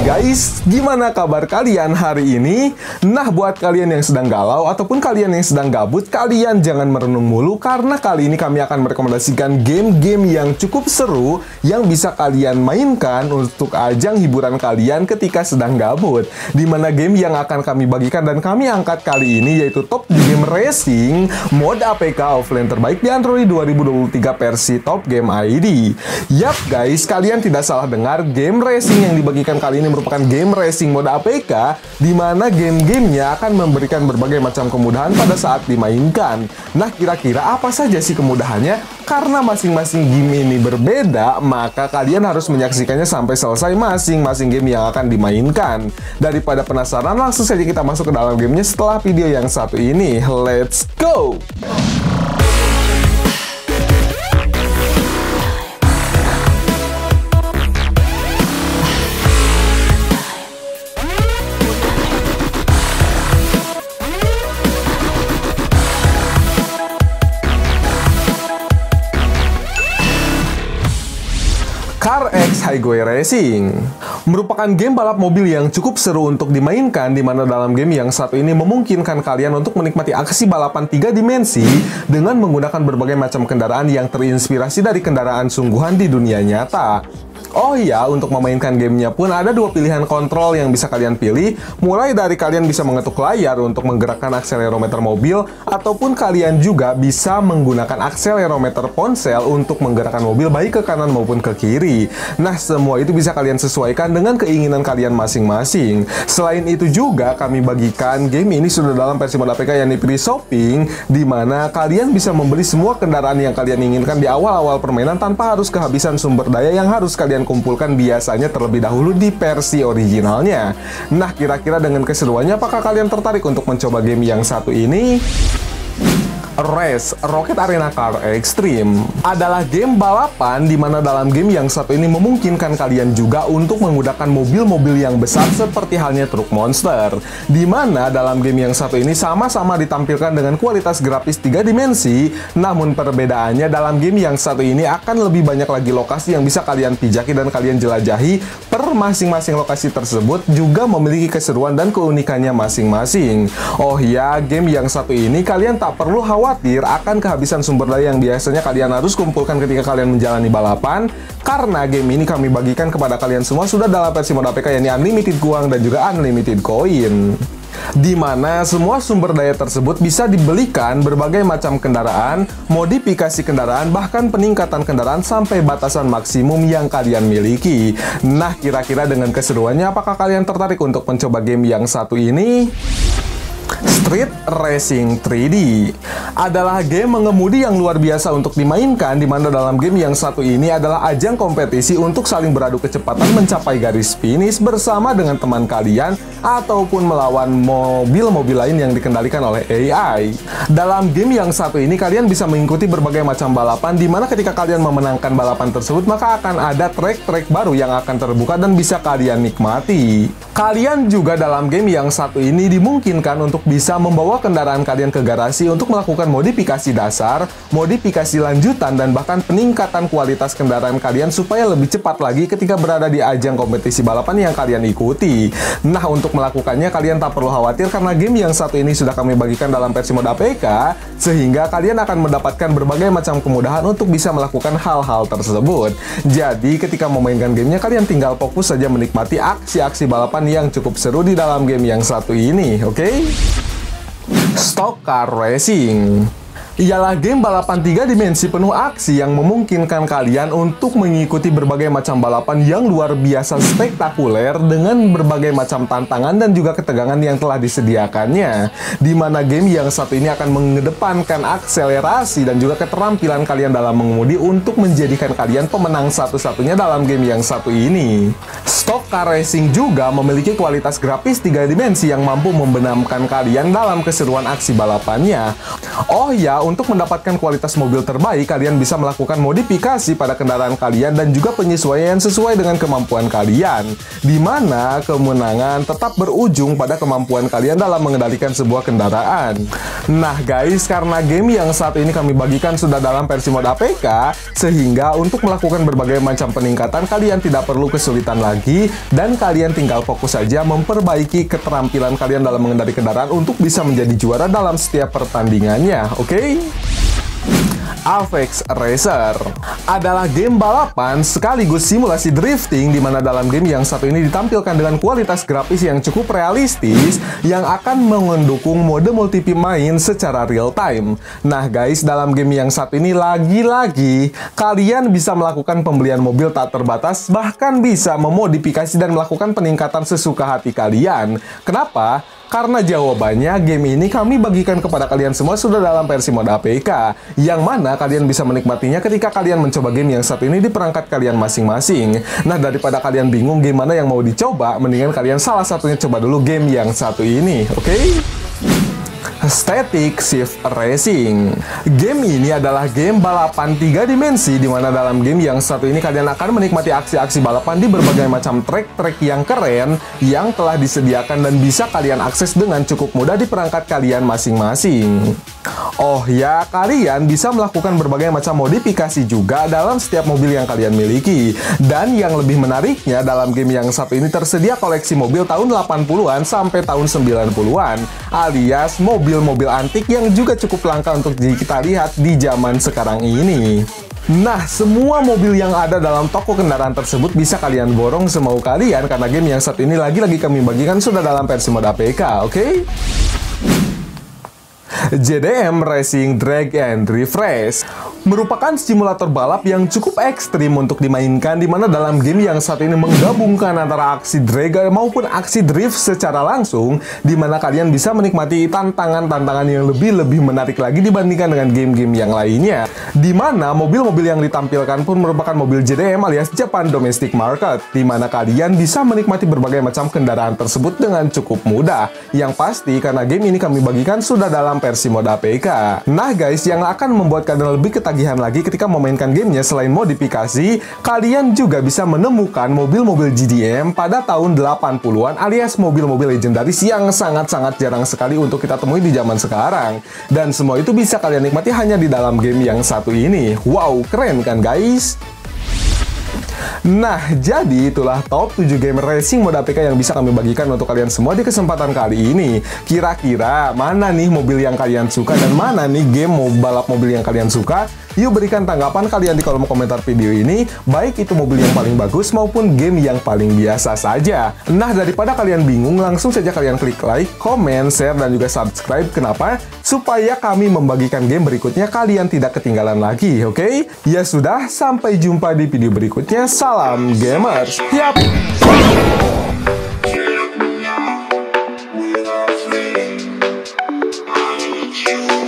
Guys, gimana kabar kalian hari ini? Nah, buat kalian yang sedang galau ataupun kalian yang sedang gabut, kalian jangan merenung mulu karena kali ini kami akan merekomendasikan game-game yang cukup seru yang bisa kalian mainkan untuk ajang hiburan kalian ketika sedang gabut. Di mana game yang akan kami bagikan dan kami angkat kali ini yaitu Top Game Racing, mode APK offline terbaik di Android 2023 versi Top Game ID. Yap guys, kalian tidak salah dengar, game racing yang dibagikan kali ini merupakan game racing mode APK di mana game-gamenya akan memberikan berbagai macam kemudahan pada saat dimainkan. Nah, kira-kira apa saja sih kemudahannya? Karena masing-masing game ini berbeda, maka kalian harus menyaksikannya sampai selesai masing-masing game yang akan dimainkan. Daripada penasaran, langsung saja kita masuk ke dalam gamenya setelah video yang satu ini. Let's go! Car X Highway Racing merupakan game balap mobil yang cukup seru untuk dimainkan di mana dalam game yang satu ini memungkinkan kalian untuk menikmati aksi balapan tiga dimensi dengan menggunakan berbagai macam kendaraan yang terinspirasi dari kendaraan sungguhan di dunia nyata. Oh iya, untuk memainkan gamenya pun ada dua pilihan kontrol yang bisa kalian pilih, mulai dari kalian bisa mengetuk layar untuk menggerakkan akselerometer mobil, ataupun kalian juga bisa menggunakan akselerometer ponsel untuk menggerakkan mobil baik ke kanan maupun ke kiri. Nah, semua itu bisa kalian sesuaikan dengan keinginan kalian masing-masing. Selain itu juga, kami bagikan game ini sudah dalam versi mode APK yang free shopping, di mana kalian bisa membeli semua kendaraan yang kalian inginkan di awal-awal permainan tanpa harus kehabisan sumber daya yang harus kalian kalian kumpulkan biasanya terlebih dahulu di versi originalnya. Nah, kira-kira dengan keseruannya apakah kalian tertarik untuk mencoba game yang satu ini? Race Rocket Arena Car Extreme adalah game balapan di mana dalam game yang satu ini memungkinkan kalian juga untuk menggunakan mobil-mobil yang besar seperti halnya truk monster. Di mana dalam game yang satu ini sama-sama ditampilkan dengan kualitas grafis tiga dimensi, namun perbedaannya dalam game yang satu ini akan lebih banyak lagi lokasi yang bisa kalian pijaki dan kalian jelajahi masing-masing lokasi tersebut juga memiliki keseruan dan keunikannya masing-masing. Oh ya, game yang satu ini kalian tak perlu khawatir akan kehabisan sumber daya yang biasanya kalian harus kumpulkan ketika kalian menjalani balapan karena game ini kami bagikan kepada kalian semua sudah dalam versi mode APK yakni unlimited uang dan juga unlimited koin di mana semua sumber daya tersebut bisa dibelikan berbagai macam kendaraan, modifikasi kendaraan, bahkan peningkatan kendaraan sampai batasan maksimum yang kalian miliki. Nah, kira-kira dengan keseruannya, apakah kalian tertarik untuk mencoba game yang satu ini? Street Racing 3D adalah game mengemudi yang luar biasa untuk dimainkan di mana dalam game yang satu ini adalah ajang kompetisi untuk saling beradu kecepatan mencapai garis finish bersama dengan teman kalian ataupun melawan mobil-mobil lain yang dikendalikan oleh AI. Dalam game yang satu ini kalian bisa mengikuti berbagai macam balapan di mana ketika kalian memenangkan balapan tersebut maka akan ada trek-trek baru yang akan terbuka dan bisa kalian nikmati. Kalian juga dalam game yang satu ini dimungkinkan untuk bisa membawa kendaraan kalian ke garasi untuk melakukan modifikasi dasar, modifikasi lanjutan, dan bahkan peningkatan kualitas kendaraan kalian supaya lebih cepat lagi ketika berada di ajang kompetisi balapan yang kalian ikuti. Nah, untuk melakukannya kalian tak perlu khawatir karena game yang satu ini sudah kami bagikan dalam versi mode APK, sehingga kalian akan mendapatkan berbagai macam kemudahan untuk bisa melakukan hal-hal tersebut. Jadi, ketika memainkan gamenya, kalian tinggal fokus saja menikmati aksi-aksi balapan yang cukup seru di dalam game yang satu ini, oke? Okay? Stock Car Racing ialah game balapan tiga dimensi penuh aksi yang memungkinkan kalian untuk mengikuti berbagai macam balapan yang luar biasa spektakuler dengan berbagai macam tantangan dan juga ketegangan yang telah disediakannya. Di mana game yang satu ini akan mengedepankan akselerasi dan juga keterampilan kalian dalam mengemudi untuk menjadikan kalian pemenang satu-satunya dalam game yang satu ini. Stock Car Racing juga memiliki kualitas grafis tiga dimensi yang mampu membenamkan kalian dalam keseruan aksi balapannya. Oh ya, untuk mendapatkan kualitas mobil terbaik, kalian bisa melakukan modifikasi pada kendaraan kalian dan juga penyesuaian sesuai dengan kemampuan kalian. Di mana kemenangan tetap berujung pada kemampuan kalian dalam mengendalikan sebuah kendaraan. Nah guys, karena game yang saat ini kami bagikan sudah dalam versi mode APK, sehingga untuk melakukan berbagai macam peningkatan kalian tidak perlu kesulitan lagi dan kalian tinggal fokus saja memperbaiki keterampilan kalian dalam mengendari kendaraan untuk bisa menjadi juara dalam setiap pertandingannya, oke? Okay? Avex Racer adalah game balapan sekaligus simulasi drifting di mana dalam game yang satu ini ditampilkan dengan kualitas grafis yang cukup realistis yang akan mendukung mode multi main secara real time. Nah guys, dalam game yang satu ini lagi-lagi kalian bisa melakukan pembelian mobil tak terbatas bahkan bisa memodifikasi dan melakukan peningkatan sesuka hati kalian. Kenapa? Karena jawabannya game ini kami bagikan kepada kalian semua sudah dalam versi mode APK, yang mana kalian bisa menikmatinya ketika kalian mencoba game yang satu ini di perangkat kalian masing-masing. Nah, daripada kalian bingung game mana yang mau dicoba, mendingan kalian salah satunya coba dulu game yang satu ini, oke? Okay? Static Shift Racing. Game ini adalah game balapan tiga dimensi di mana dalam game yang satu ini kalian akan menikmati aksi-aksi balapan di berbagai macam trek-trek yang keren yang telah disediakan dan bisa kalian akses dengan cukup mudah di perangkat kalian masing-masing. Oh ya, kalian bisa melakukan berbagai macam modifikasi juga dalam setiap mobil yang kalian miliki. Dan yang lebih menariknya, dalam game yang satu ini tersedia koleksi mobil tahun 80-an sampai tahun 90-an, alias mobil-mobil antik yang juga cukup langka untuk kita lihat di zaman sekarang ini. Nah, semua mobil yang ada dalam toko kendaraan tersebut bisa kalian borong semau kalian karena game yang satu ini lagi-lagi kami bagikan sudah dalam versi mode APK, oke? Okay? JDM Racing Drag and Refresh merupakan simulator balap yang cukup ekstrim untuk dimainkan di mana dalam game yang saat ini menggabungkan antara aksi drag maupun aksi drift secara langsung di mana kalian bisa menikmati tantangan-tantangan yang lebih-lebih menarik lagi dibandingkan dengan game-game yang lainnya. Di mana mobil-mobil yang ditampilkan pun merupakan mobil JDM alias Japan Domestic Market di mana kalian bisa menikmati berbagai macam kendaraan tersebut dengan cukup mudah. Yang pasti karena game ini kami bagikan sudah dalam versi mode APK nah guys yang akan membuat kalian lebih ketagihan ketagihan lagi ketika memainkan gamenya selain modifikasi, kalian juga bisa menemukan mobil-mobil GDM pada tahun 80-an alias mobil-mobil legendaris yang sangat-sangat jarang sekali untuk kita temui di zaman sekarang. Dan semua itu bisa kalian nikmati hanya di dalam game yang satu ini. Wow, keren kan guys? Nah, jadi itulah top 7 game racing mode APK yang bisa kami bagikan untuk kalian semua di kesempatan kali ini. Kira-kira mana nih mobil yang kalian suka dan mana nih game balap mobil yang kalian suka? Yuk berikan tanggapan kalian di kolom komentar video ini, baik itu mobil yang paling bagus maupun game yang paling biasa saja. Nah, daripada kalian bingung, langsung saja kalian klik like, comment, share, dan juga subscribe. Kenapa? Supaya kami membagikan game berikutnya kalian tidak ketinggalan lagi, oke? Okay? Ya sudah, sampai jumpa di video berikutnya. Salam gamers. Yap. You.